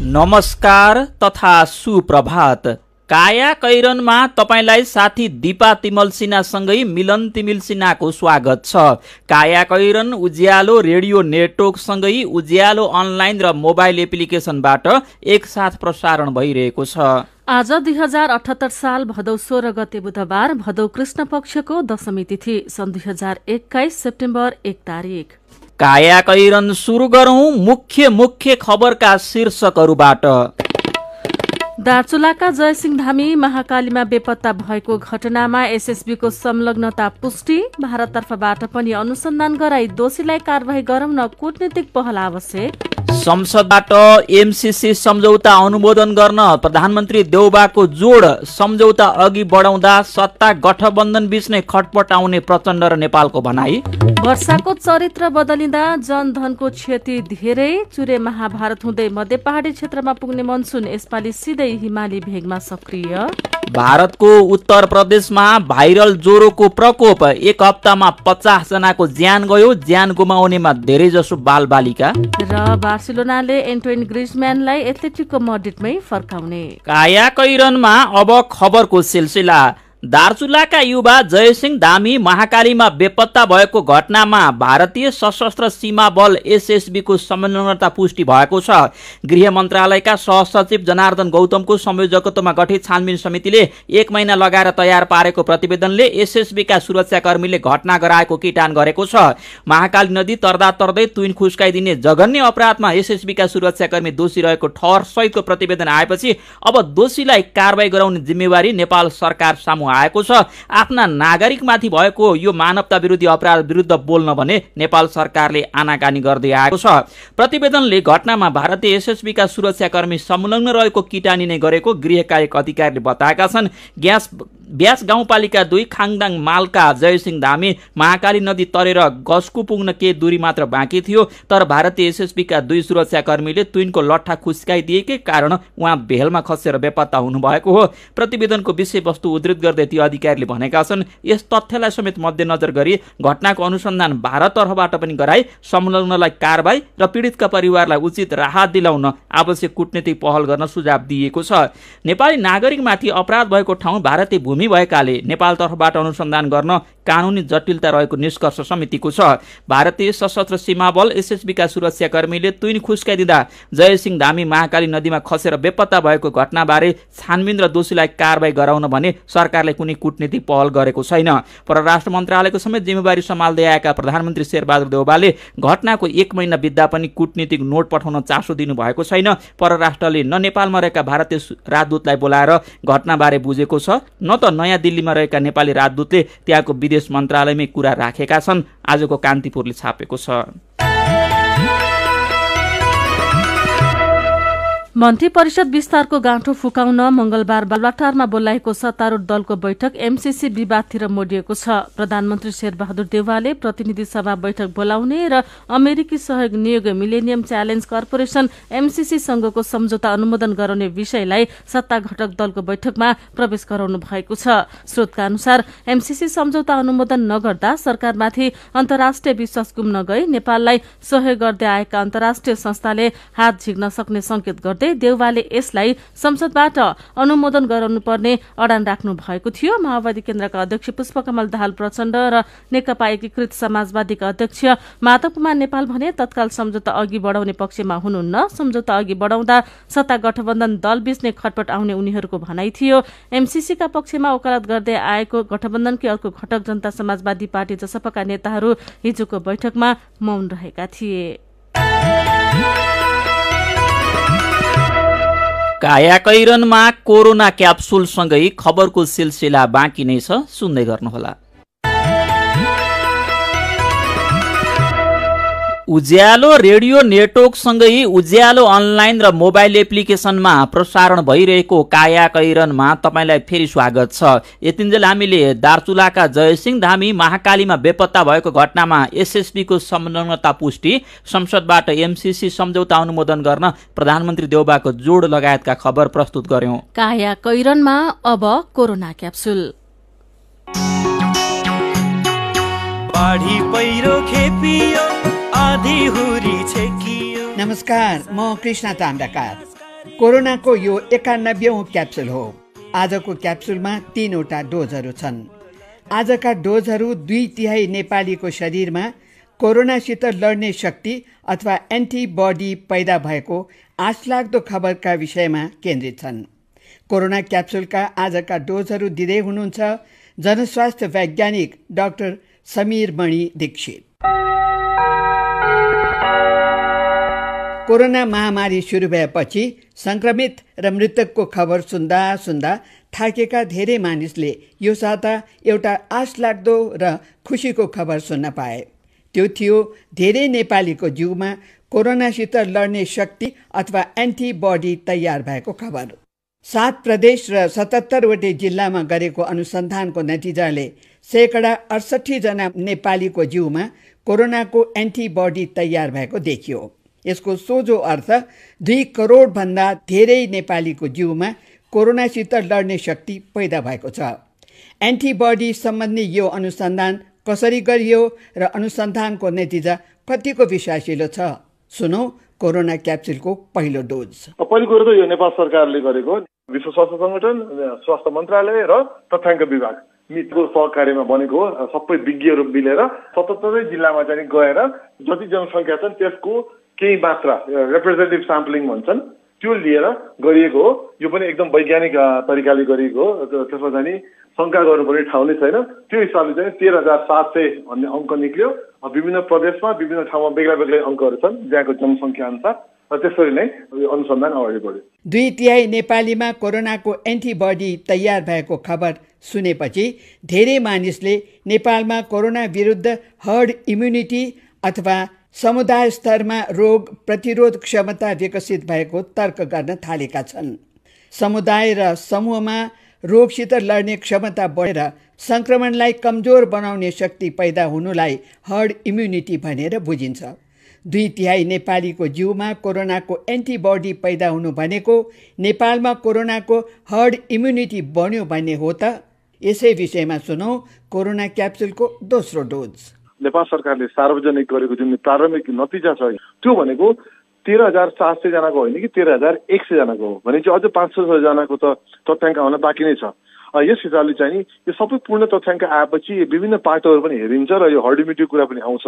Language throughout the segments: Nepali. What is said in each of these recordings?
नमस्कार तथा सुप्रभात। काया कैरनमा तपाईँलाई साथी दिपा तिमल सिन्हासँगै मिलन तिमिल सिन्हाको स्वागत छ। काया कैरन उज्यालो रेडियो नेटवर्कसँगै उज्यालो अनलाइन र मोबाइल एप्लिकेसनबाट एकसाथ प्रसारण भइरहेको छ। आज दुई हजार अठहत्तर साल भदौ सोह्र गते बुधबार भदौ कृष्ण पक्षको दशमी तिथि सन् दुई हजार एक्काइस सेप्टेम्बर एक तारिक काया कैरन सुरु गरौं मुख्य मुख्य खबरका शीर्षकहरूबाट। दार्चुलाका जयसिंह धामी महाकालीमा बेपत्ता भएको घटनामा एसएसबीको संलग्नता पुष्टि भारततर्फबाट पनि अनुसन्धान गराई दोषीलाई कारवाही गराउन कूटनीतिक पहल आवश्यक। संसदबाट एमसिसी सम्झौता अनुमोदन गर्न प्रधानमन्त्री देउबाको जोड सम्झौता अघि बढाउँदा सत्ता गठबन्धन बीच नै खटपट आउने प्रचण्ड र नेपालको भनाई। वर्षाको चरित्र बदलिँदा जनधनको क्षति धेरै चुरे महाभारत हुँदै मध्य पहाडी क्षेत्रमा पुग्ने मनसुन यसपालि सिधै हिमाली भेगमा सक्रिय। भारतको उत्तर प्रदेशमा भाइरल ज्वरोको प्रकोप एक हप्तामा पचास जनाको ज्यान गयो। ज्यान गुमाउनेमा धेरै जसो बाल बालिका र बार्सिलोनाले एन्टोइन ग्रिजम्यानलाई एथलेटिकको मडिटमै फर्काउने। काया कैरनमा अब खबरको सिलसिला। दार्चुलाका युवा जयसिंह धामी महाकालीमा बेपत्ता भएको घटनामा भारतीय सशस्त्र सीमा बल एसएसबीको संलग्नता पुष्टि भएको छ। गृह मन्त्रालयका सहसचिव जनार्दन गौतमको संयोजकत्वमा गठित छानबिन समितिले एक महिना लगाएर तयार पारेको प्रतिवेदनले एसएसबीका सुरक्षाकर्मीले घटना गराएको किटान गरेको छ। महाकाली नदी तर्दा तर्दै तुइन खुस्काइदिने जघन्य अपराधमा एसएसबीका सुरक्षाकर्मी दोषी रहेको ठहर सहितको प्रतिवेदन आएपछि अब दोषीलाई कारवाही गराउने जिम्मेवारी नेपाल सरकार सामु आएको छ। आफ्ना नागरिकमाथि भएको यो मानवता विरोधी अपराध विरुद्ध बोल्न भने नेपाल सरकारले आनाकानी गर्दै आएको छ। प्रतिवेदनले घटनामा भारतीय एसएसबीका सुरक्षाकर्मी संलग्न रहेको किटानी नै गरेको गृह कार्यक अधिकारीले बताएका छन्। ग्यास ब्यास गाउँपालिका दुई खाङदाङ मालका जयसिंह धामी महाकाली नदी तरेर गस्कु पुग्न केही दूरी मात्र बाँकी थियो। तर भारतीय एसएसबीका दुई सुरक्षाकर्मीले तुइनको लट्ठा खुस्काइदिएकै कारण उहाँ भेलमा खसेर बेपत्ता हुनुभएको हो। प्रतिवेदनको विषयवस्तु उद्धृत गर्दै ती अधिकारीले भनेका छन् यस तथ्यलाई समेत मध्यनजर गरी घटनाको अनुसन्धान भारत तर्फबाट पनि गराई संलग्नलाई कारवाही र पीडितका परिवारलाई उचित राहत दिलाउन आवश्यक कुटनीतिक पहल गर्न सुझाव दिएको छ। नेपाली नागरिकमाथि अपराध भएको ठाउँ भारतीय भूमि भएकाले नेपाल तर्फबाट अनुसन्धान गर्न कानुनी जटिलता रहेको निष्कर्ष समितिको छ। भारतीय सशस्त्र सीमा बल एसएसबीका सुरक्षाकर्मीले तुइन खुस्काइदिँदा जयसिंह धामी महाकाली नदीमा खसेर बेपत्ता भएको घटनाबारे छानबिन र दोषीलाई कारवाही गराउन भने सरकारले कुनै कुटनीतिक पहल गरेको छैन। परराष्ट्र मन्त्रालयको समेत जिम्मेवारी सम्हाल्दै आएका प्रधानमन्त्री शेरबहादुर देउबाले घटनाको एक महिना बित्दा पनि कुटनीतिक नोट पठाउन चासो दिनुभएको छैन। परराष्ट्रले न नेपालमा रहेका भारतीय राजदूतलाई बोलाएर घटनाबारे बुझेको छ न त नयाँ दिल्लीमा रहेका नेपाली राजदूतले त्यहाँको विदेश मन्त्रालयमै कुरा राखेका छन्। आजको कान्तिपुरले छापेको छ। मन्त्री परिषद विस्तारको गाँठो फुकाउन मंगलबार बालबाटारमा बोलाएको सत्तारूढ दलको बैठक एमसीसी विवादतिर मोडिएको छ। प्रधानमन्त्री शेरबहादुर देवालले प्रतिनिधि सभा बैठक बोलाउने र अमेरिकी सहयोग नियोग मिलेनियम च्यालेन्ज कर्पोरेशन एमसीसी संघको सम्झौता अनुमोदन गराउने विषयलाई सत्ता घटक दलको बैठकमा प्रवेश गराउनु भएको छ। स्रोतका अनुसार एमसीसी सम्झौता अनुमोदन नगर्दा सरकारमाथि अन्तर्राष्ट्रिय विश्वास गुम्न गई। नेपाललाई सहयोग गर्दै आएका अन्तर्राष्ट्रिय संस्थाले हात झिक्न सक्ने संकेत गर्दै देउवाले यसलाई संसदबाट अनुमोदन गराउनु पर्ने अडान राख्नु भएको थियो। माओवादी केन्द्रका अध्यक्ष पुष्पकमल दाहाल प्रचण्ड र नेकपा एकीकृत समाजवादीका अध्यक्ष माधव कुमार नेपाल भने तत्काल सम्झौता अघि बढाउने पक्षमा हुनुहुन्न। सम्झौता अघि बढाउँदा सत्ता गठबन्धन दल बीच नै खटपट आउने उनीहरूको भनाइ थियो। एमसीसीका पक्षमा वकालत गर्दै आएको गठबन्धनकै अर्को घटक जनता समाजवादी पार्टी जसपाका नेताहरू हिजोको बैठकमा मौन रहेका थिए। काया कैरनमा कोरोना क्याप्सुलसँगै खबरको सिलसिला बाँकी नै छ सुन्दै गर्नुहोला। उज्यालो रेडियो नेटवर्कसँगै उज्यालो अनलाइन र मोबाइल एप्लिकेसनमा प्रसारण भइरहेको काया कैरनमा तपाईँलाई फेरि स्वागत छ। यतिन्जेल हामीले दार्चुलाका जयसिंह धामी महाकालीमा बेपत्ता भएको घटनामा एसएसबीको संलग्नता पुष्टि संसदबाट एमसिसी सम्झौता अनुमोदन गर्न प्रधानमन्त्री देउबाको जोड लगायतका खबर प्रस्तुत गर्यौं। काया कैरनमा अब कोरोना क्याप्सुल। पहिरो खेपियो नमस्कार म कृष्ण ताम्राकार। कोरोनाको यो एकानब्बे क्याप्सुल हो। आजको क्याप्सुलमा तिनवटा डोजहरू छन्। आजका डोजहरू दुई तिहाई नेपालीको शरीरमा कोरोनासित लड्ने शक्ति अथवा एन्टिबडी पैदा भएको आशलाग्दो खबरका विषयमा केन्द्रित छन्। कोरोना क्याप्सुलका आजका डोजहरू दिँदै हुनुहुन्छ जनस्वास्थ्य वैज्ञानिक डाक्टर समीर मणि दीक्षित। कोरोना महामारी सुरु भएपछि संक्रमित र मृतकको खबर सुन्दा सुन्दा थाकेका धेरै मानिसले यो साता एउटा आश लाग्दो र खुसीको खबर सुन्न पाए। त्यो थियो धेरै नेपालीको जिउमा कोरोनासित लड्ने शक्ति अथवा एन्टिबडी तयार भएको खबर। सात प्रदेश र सतहत्तरवटै जिल्लामा गरेको अनुसन्धानको नतिजाले शेकडा अडसठीजना नेपालीको जिउमा कोरोनाको एन्टिबडी तयार भएको देखियो। यसको सोझो अर्थ दुई करोडभन्दा धेरै नेपालीको जिउमा कोरोनासित लड्ने शक्ति पैदा भएको छ। एन्टिबडी सम्बन्धी यो अनुसन्धान कसरी गरियो र अनुसन्धानको नतिजा कतिको विश्वासिलो छ? सुनौ कोरोना क्याप्सुलको पहिलो डोज। पहिलो कुरो त यो नेपाल सरकारले गरेको विश्व स्वास्थ्य सङ्गठन स्वास्थ्य मन्त्रालय र तथ्याङ्क विभाग मितको सहकार्यमा बनेको हो। सबै विज्ञहरू मिलेर सतहत्तरै जिल्लामा चाहिँ गएर जति जनसङ्ख्या छन् त्यसको केही मात्रा रिप्रेजेन्टेटिभ स्याम्पलिङ भन्छन्। त्यो लिएर गरिएको हो। यो पनि एकदम वैज्ञानिक तरिकाले गरिएको हो। त्यसमा चाहिँ शङ्का गर्नुपर्ने ठाउँ नै छैन। त्यो हिसाबले चाहिँ तेह्र हजार सात सय भन्ने अङ्क निक्ल्यो। विभिन्न प्रदेशमा विभिन्न ठाउँमा बेग्ला बेग्लै अङ्कहरू छन् त्यहाँको जनसङ्ख्या अनुसार। र त्यसरी नै अनुसन्धान अगाडि बढ्यो। दुई तिहाई नेपालीमा कोरोनाको एन्टिबडी तयार भएको खबर सुनेपछि धेरै मानिसले नेपालमा कोरोना विरुद्ध हर्ड इम्युनिटी अथवा समुदाय स्तरमा रोग प्रतिरोध क्षमता विकसित भएको तर्क गर्न थालेका छन्। समुदाय र समूहमा रोगसित लड्ने क्षमता बढेर सङ्क्रमणलाई कमजोर बनाउने शक्ति पैदा हुनुलाई हर्ड इम्युनिटी भनेर बुझिन्छ। दुई तिहाई नेपालीको जिउमा कोरोनाको एन्टिबडी पैदा हुनु भनेको नेपालमा कोरोनाको हर्ड इम्युनिटी बन्यो भन्ने हो त। यसै विषयमा सुनौ कोरोना क्याप्सुलको दोस्रो डोज। नेपाल सरकारले सार्वजनिक गरेको जुन प्रारम्भिक नतिजा छ त्यो भनेको तेह्र हजार सात सयजनाको होइन कि तेह्र हजार एक सयजनाको हो। भने चाहिँ अझ पाँच छ सयजनाको त तथ्याङ्क आउन बाँकी नै छ। यस हिसाबले चाहिँ नि यो सबै पूर्ण तथ्याङ्क आएपछि विभिन्न पाटोहरू पनि हेरिन्छ र यो हर्डिमिटीको कुरा पनि आउँछ।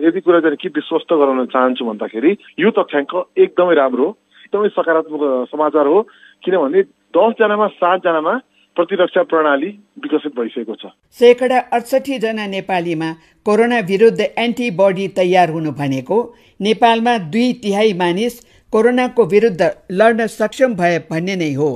यदि कुरा चाहिँ के विश्वस्त गराउन चाहन्छु भन्दाखेरि यो तथ्याङ्क एकदमै राम्रो एकदमै सकारात्मक समाचार हो। किनभने दसजनामा सातजनामा प्रतिरक्षा प्रणाली विकसित भइसकेको छ। शेकडा अडसठी जना नेपालीमा कोरोना विरुद्ध एन्टिबडी तयार हुनु भनेको नेपालमा दुई तिहाई मानिस कोरोनाको विरुद्ध लड्न सक्षम भए भन्ने नै हो।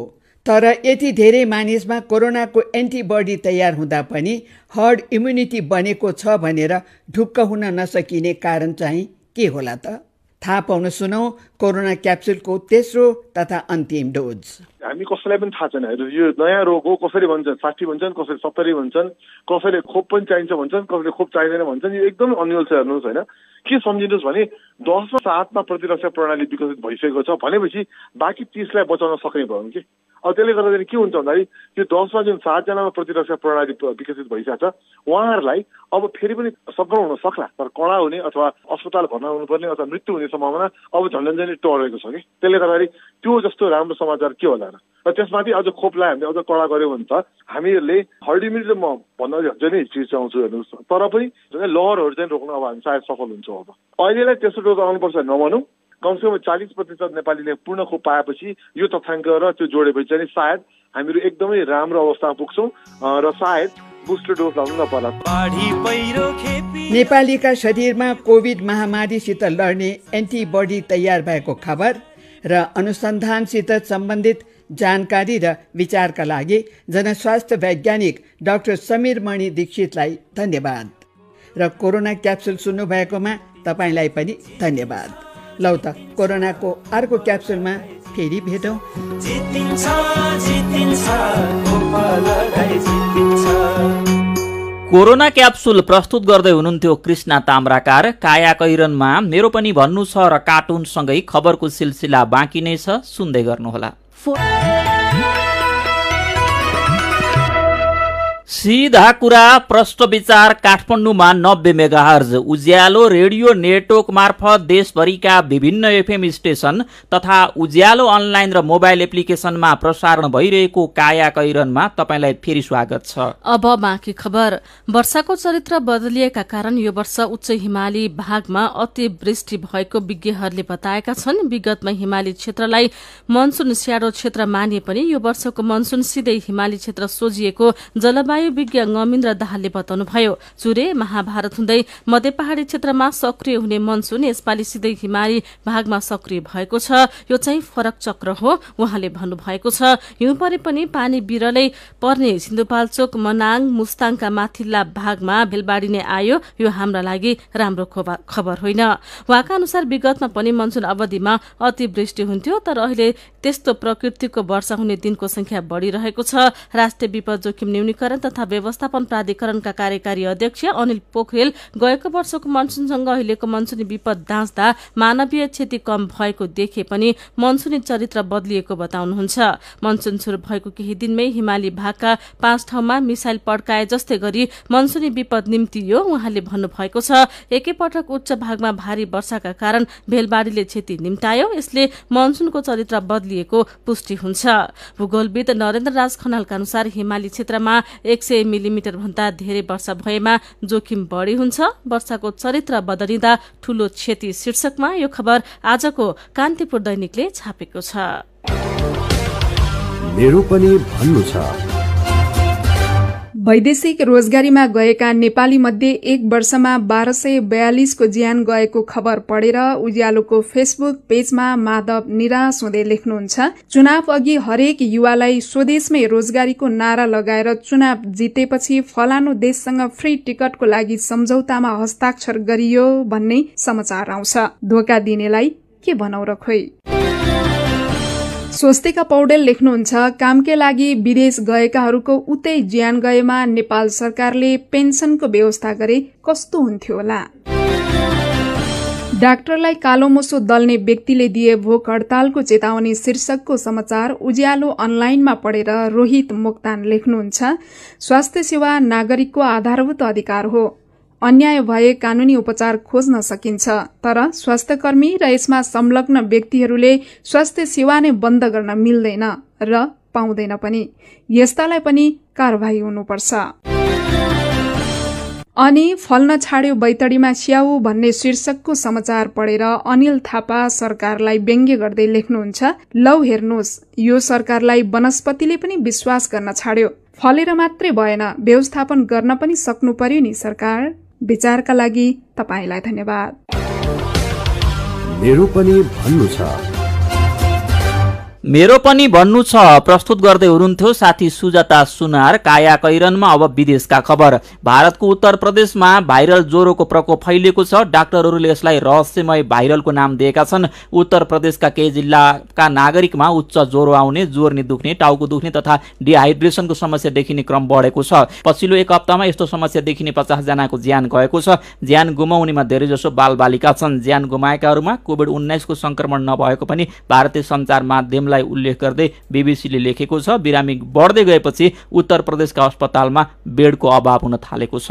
तर यति धेरै मानिसमा कोरोनाको एन्टिबडी तयार हुँदा पनि हर्ड इम्युनिटी बनेको छ भनेर ढुक्क हुन नसकिने कारण चाहिँ के होला त? थाहा पाउन सुनौ कोरोना क्याप्सुलको तेस्रो तथा अन्तिम डोज। हामी कसैलाई पनि थाहा छैन। यो नयाँ रोग हो कसरी भन्छन्? साठी भन्छन् कसरी सत्तरी भन्छन्? कसैले खोप पनि चाहिन्छ भन्छन् कसैले खोप चाहिँदैन भन्छन्? यो एकदमै अन्यल छ हेर्नुहोस् होइन। के सम्झिनुहोस् भने दसमा सातमा प्रतिरक्षा प्रणाली विकसित भइसकेको छ भनेपछि बाँकी तिसलाई बचाउन सक्ने भयो कि। अब त्यसले गर्दाखेरि के हुन्छ भन्दाखेरि त्यो दसमा जुन सातजनामा प्रतिरक्षा प्रणाली विकसित भइसकेको छ उहाँहरूलाई अब फेरि पनि सङ्क्रमण हुन सक्ला तर कडा हुने अथवा अस्पताल भर्ना हुनुपर्ने अथवा मृत्यु हुने सम्भावना अब झन् झन्झनै टरेको छ कि? त्यसले गर्दाखेरि त्यो जस्तो राम्रो समाचार के होला र? त्यसमाथि अझ खोपलाई हामीले अझ कडा गऱ्यो भने त हामीहरूले हर्ड इम्युनिटी म भन्न झन् नै चिचाउँछु हेर्नुहोस् तर पनि लहरहरू चाहिँ रोक्न अब हामी सायद सफल हुन्छौँ अब। अहिलेलाई तेस्रो डोज आउनुपर्छ नभनौँ। कमसेकम चालिस प्रतिशत नेपालीले पूर्ण खोप पाएपछि यो तथ्याङ्क र त्यो जोडेपछि चाहिँ सायद हामीहरू एकदमै राम्रो अवस्थामा पुग्छौँ। र सायद बुस्टर डोज लाउनु नपर्ला नेपालीका शरीरमा कोभिड महामारीसित लड्ने एन्टिबडी तयार भएको खबर र अनुसन्धानसित सम्बन्धित जानकारी र विचारका लागि जनस्वास्थ्य वैज्ञानिक डाक्टर समीर मणि दीक्षितलाई धन्यवाद। र कोरोना क्याप्सुल सुन्नुभएकोमा तपाईँलाई पनि धन्यवाद। लौ त कोरोनाको अर्को क्याप्सुलमा फेरि भेटौँ। कोरोना क्याप्सुल प्रस्तुत गर्दै हुनुहुन्थ्यो कृष्ण ताम्राकार। काया कैरनमा मेरो पनि भन्नु छ र कार्टुनसँगै खबरको सिलसिला बाँकी नै छ सुन्दै गर्नुहोला। सिधा कुरा प्रष्ट विचार काठमाडौँमा नब्बे मेगाहर्ज। उज्यालो रेडियो नेटवर्क मार्फत देशभरिका विभिन्न एफएम स्टेशन तथा उज्यालो अनलाइन र मोबाइल एप्लिकेसनमा प्रसारण भइरहेको काया कैरनमा तपाईँलाई फेरि स्वागत छ। अब बाँकी खबर। वर्षाको चरित्र बदलिएका कारण यो वर्ष उच्च हिमाली भागमा अतिवृष्टि भएको विज्ञहरूले बताएका छन्। विगतमा हिमाली क्षेत्रलाई मनसुन स्याडो क्षेत्र मानिए पनि यो वर्षको मनसुन सिधै हिमाली क्षेत्र सोझिएको जलवायु विज्ञ गमिन्द्र दाहालले बताउनुभयो चुरे महाभारत हुँदै मध्य पहाड़ी क्षेत्रमा सक्रिय हुने मनसुन यसपालि सिधै हिमाली भागमा सक्रिय भएको छ। यो चाहिँ फरक चक्र हो उहाँले भन्नुभएको छ। हिउँ परे पनि पानी बिरलै पर्ने सिन्धुपाल्चोक मनाङ मुस्ताङका माथिल्ला भागमा भेलबाड़ी नै आयो। यो हाम्रा लागि राम्रो खबर होइन। उहाँका अनुसार विगतमा पनि मनसुन अवधिमा अतिवृष्टि हुन्थ्यो तर अहिले त्यस्तो प्रकृतिको वर्षा हुने दिनको संख्या बढ़िरहेको छ। राष्ट्रिय विपद जोखिम न्यूनीकरण तथा व्यवस्थापन प्राधिकरणका कार्यकारी अध्यक्ष अनिल पोखरेल गएको वर्षको मनसुनसँग अहिलेको मनसुनी विपद दाँच्दा मानवीय क्षति कम भएको देखे पनि मनसुनी चरित्र बदलिएको बताउनुहुन्छ। मनसुन शुरू भएको केही दिनमै हिमाली भागका पाँच ठाउँमा मिसाइल पड्काए जस्तै गरी मनसुनी विपद निम्तियो उहाँले भन्नुभएको छ एकैपटक उच्च भागमा भारी वर्षाका कारण भेलबाढ़ीले क्षति निम्तायो यसले मनसुनको चरित्र बदलिएको पुष्टि हुन्छ। भूगोलविद नरेन्द्र राज खनालका अनुसार हिमाली क्षेत्रमा एक सय मिलिमिटर भन्दा धेरै वर्षा भएमा जोखिम बढ़ी हुन्छ। वर्षाको चरित्र बदलिँदा ठूलो क्षति शीर्षकमा यो खबर आजको कान्तिपुर दैनिकले छापेको छ। भन्नु छ। वैदेशिक रोजगारीमा गएका नेपाली मध्ये एक वर्षमा बाह्र सय बयालिसको ज्यान गएको खबर पढेर उज्यालोको फेसबुक पेजमा माधव निराश हुँदै लेख्नुहुन्छ चुनाव अघि हरेक युवालाई स्वदेशमै रोजगारीको नारा लगाएर चुनाव जितेपछि फलानु देशसँग फ्री टिकटको लागि सम्झौतामा हस्ताक्षर गरियो भन्ने समाचार आउँछ। धोका दिनेलाई के भनौ र खोइ? स्वस्तिका पौडेल लेख्नुहुन्छ। कामकै लागि विदेश गएकाहरूको उतै ज्यान गएमा नेपाल सरकारले पेन्सनको व्यवस्था गरे कस्तो हुन्थ्यो होला? डाक्टरलाई कालो मोसो दल्ने व्यक्तिले दिए भोक हडतालको चेतावनी शीर्षकको समाचार उज्यालो अनलाइनमा पढेर रोहित मोक्तान लेख्नुहुन्छ। स्वास्थ्य सेवा नागरिकको आधारभूत अधिकार हो। अन्याय भए कानूनी उपचार खोज्न सकिन्छ तर स्वास्थ्यकर्मी र यसमा संलग्न व्यक्तिहरूले स्वास्थ्य सेवा नै बन्द गर्न मिल्दैन र पाउँदैन पनि। यस्तालाई पनि कारवाही हुनुपर्छ। अनि फल्न छाड्यो बैतडीमा स्याउ भन्ने शीर्षकको समाचार पढेर अनिल थापा सरकारलाई व्यङ्ग्य गर्दै लेख्नुहुन्छ लौ हेर्नुहोस् यो सरकारलाई वनस्पतिले पनि विश्वास गर्न छाड्यो। फलेर मात्रै भएन व्यवस्थापन गर्न पनि सक्नु पर्यो नि सरकार। विचारका लागि तपाईँलाई धन्यवाद। मेरो पनि भन्नु छ। मेरो पनि भन्नु छ प्रस्तुत गर्दै हुनुहुन्थ्यो साथी सुजाता सुनार काया कैरनमा अब विदेशका खबर। भारतको उत्तर प्रदेशमा भाइरल ज्वरोको प्रकोप फैलिएको छ। डाक्टरहरूले यसलाई रहस्यमय भाइरलको नाम दिएका छन्। उत्तर प्रदेशका केही जिल्लाका नागरिकमा उच्च ज्वरो आउने जोर नि दुख्ने टाउको दुख्ने तथा डिहाइड्रेसनको समस्या देखिने क्रम बढेको छ। पछिल्लो एक हप्तामा यस्तो समस्या देखिने पचासजनाको ज्यान गएको छ। ज्यान गुमाउनेमा धेरैजसो बालबालिका छन्। ज्यान गुमाएकाहरूमा कोभिड उन्नाइसको संक्रमण नभएको पनि भारतीय सञ्चार माध्यमलाई उल्लेख गर्दै बिबिसीले लेखेको छ बिरामी बढ्दै गएपछि उत्तर प्रदेशका अस्पतालमा बेडको अभाव हुन थालेको छ।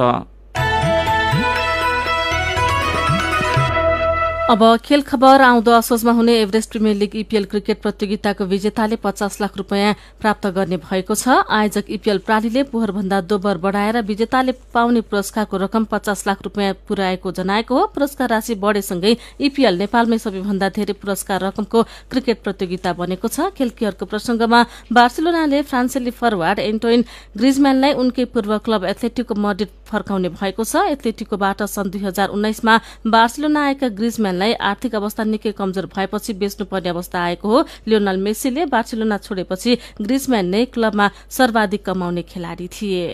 अब खेल खबर आउँदो असोजमा हुने Everest premier league EPL cricket प्रतियोगिताको विजेताले पचास लाख रुपियाँ प्राप्त गर्ने भएको छ। आयोजक इपिएल प्रालीले पोहोरभन्दा दोबर बढाएर विजेताले पाउने पुरस्कारको रकम पचास लाख रुपियाँ पुर्याएको जनाएको हो। पुरस्कार राशि बढेसँगै इपिएल नेपालमै सबैभन्दा धेरै पुरस्कार रकमको क्रिकेट प्रतियोगिता बनेको छ। खेलकीहरूको प्रसंगमा बार्सिलोनाले फ्रान्सेली फरवार्ड एन्टोइन ग्रिजम्यानलाई उनकै पूर्व क्लब एथलेटिकको मड्रिड फर्काउने भएको छ। एथलेटिकोबाट सन् दुई हजार उन्नाइसमा बार्सिलोना आएका ग्रिजम्यान लाई आर्थिक अवस्था निकै कमजोर भएपछि बेच्नुपर्ने अवस्था आएको हो। लियोनल मेसीले बार्सिलोना छोडेपछि ग्रिजम्यान नै क्लबमा सर्वाधिक कमाउने खेलाड़ी थिए।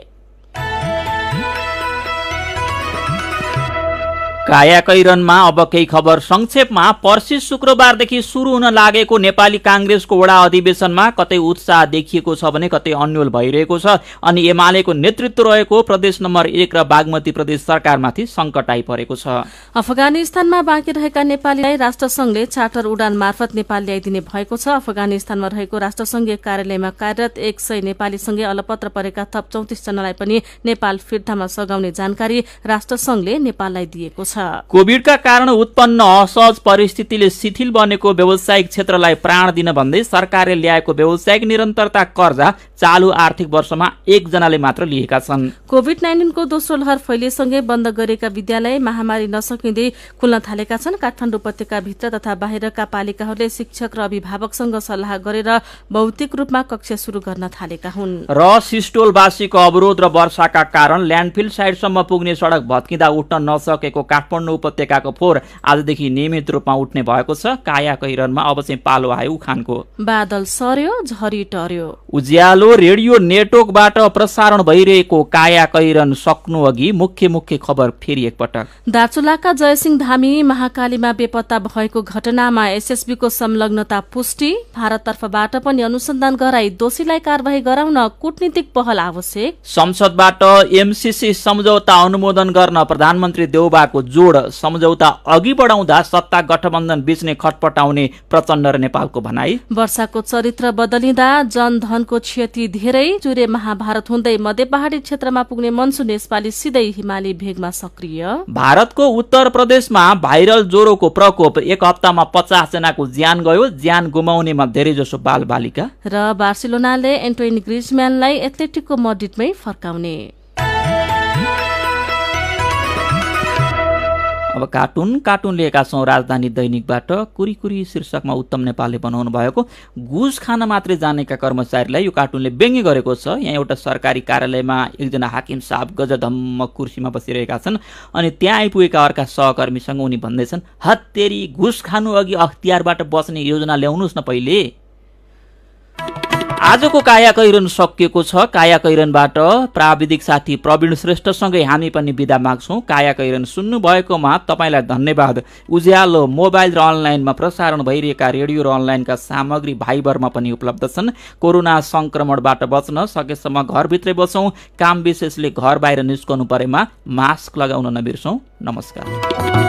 काया कैरनमा अब केही खबर संक्षेपमा पर्सि शुक्रबारदेखि सुरु हुन लागेको नेपाली काङ्ग्रेसको वडा अधिवेशनमा कतै उत्साह देखिएको छ भने कतै अन्यल भइरहेको छ। अनि एमालेको नेतृत्व रहेको प्रदेश नम्बर एक र बागमती प्रदेश सरकारमाथि सङ्कट आइपरेको छ। अफगानिस्तानमा बाँकी रहेका नेपालीलाई राष्ट्रसंघले चार्टर उडान मार्फत नेपाल ल्याइदिने भएको छ। अफगानिस्तानमा रहेको राष्ट्रसंघीय कार्यालयमा कार्यरत एक सय नेपालीसँगै अलपत्र परेका थप चौतिस जनालाई पनि नेपाल फिर्तामा सघाउने जानकारी राष्ट्रसंघले नेपाललाई दिएको छ। कोविडका कारण उत्पन्न असहज परिस्थितिले शिथिल बनेको व्यावसायिक क्षेत्रलाई प्राण दिन भन्दै सरकारले ल्याएको व्यावसायिक निरन्तरता कर्जा चालु आर्थिक वर्षमा एकजनाले मात्र लिएका छन्। कोविड नाइन्टिनको दोस्रो लहर फैलिएसँगै बन्द गरेका विद्यालय महामारी नसकिँदै खुल्न थालेका छन्। काठमाडौँ उपत्यकाभित्र तथा बाहिरका पालिकाहरूले शिक्षक र अभिभावकसँग सल्लाह गरेर भौतिक रूपमा कक्षा शुरू गर्न थालेका हुन्। र सिस्टोलवासीको अवरोध र वर्षाका कारण ल्यान्डफिल साइडसम्म पुग्ने सड़क भत्किँदा उठ्न नसकेको काठमाडौँ उपत्यकाको फोहोर आजदेखि नियमित रूपमा उठ्ने भएको छ। काया कैरनमा अब चाहिँ पालो आयो उखानको। बादल सर्यो झरी टर्यो। उज्यालो रेडियो नेटवर्कबाट प्रसारण भइरहेको काया कैरन सक्नु अघि मुख्य मुख्य खबर फेरि एकपटक। दार्चुलाका जयसिंह धामी महाकालीमा बेपत्ता भएको घटनामा एसएसबीको संलग्नता पुष्टि भारततर्फबाट पनि अनुसन्धान गराई दोषीलाई कार्यवाही गराउन कूटनीतिक पहल आवश्यक। संसदबाट एमसीसी सम्झौता अनुमोदन गर्न प्रधानमन्त्री देउबाको जोड सम्झौता अघि बढाउँदा सत्ता गठबन्धन बिच्ने खटपटाउने प्रचण्ड र नेपालको भनाई। वर्षाको चरित्र बदलिँदा जनधनको क्षति धेरै जुरे महाभारत हुँदै मध्य पहाडी क्षेत्रमा पुग्ने मनसुन यसपालि सिधै हिमाली भेगमा सक्रिय। भारतको उत्तर प्रदेशमा भाइरल ज्वरोको प्रकोप एक हप्तामा पचास जनाको ज्यान गयो ज्यान गुमाउनेमा धेरैजसो बाल बालिका र बार्सिलोनाले एन्टोइन ग्रिजम्यानलाई एथलेटिकको मड्रिडमै फर्काउने। अब कार्टुन कार्टुन लिएका छौँ राजधानी दैनिकबाट कुरी कुरी शीर्षकमा उत्तम नेपालले बनाउनु भएको घुस खान मात्रै जानेका कर्मचारीलाई यो कार्टुनले व्यङ्ग्य गरेको छ। यहाँ एउटा सरकारी कार्यालयमा एकजना हाकिम साहब गजधम्म कुर्सीमा बसिरहेका छन् अनि त्यहाँ आइपुगेका अर्का सहकर्मीसँग उनी भन्दैछन् हत्तेरी घुस खानु अघि अख्तियारबाट बस्ने योजना ल्याउनुहोस् न पहिले। आजको काया कैरन सकिएको छ। काया कैरनबाट प्राविधिक साथी प्रवीण श्रेष्ठसँगै हामी पनि विदा माग्छौँ। काया कैरन सुन्नु भएकोमा तपाईँलाई धन्यवाद। उज्यालो मोबाइल र अनलाइनमा प्रसारण भइरहेका रेडियो र अनलाइनका सामग्री भाइबरमा पनि उपलब्ध छन्। कोरोना सङ्क्रमणबाट बच्न सकेसम्म घरभित्रै बसौँ। काम विशेषले घर बाहिर निस्कनु परेमा मास्क लगाउन नबिर्सौँ। नमस्कार।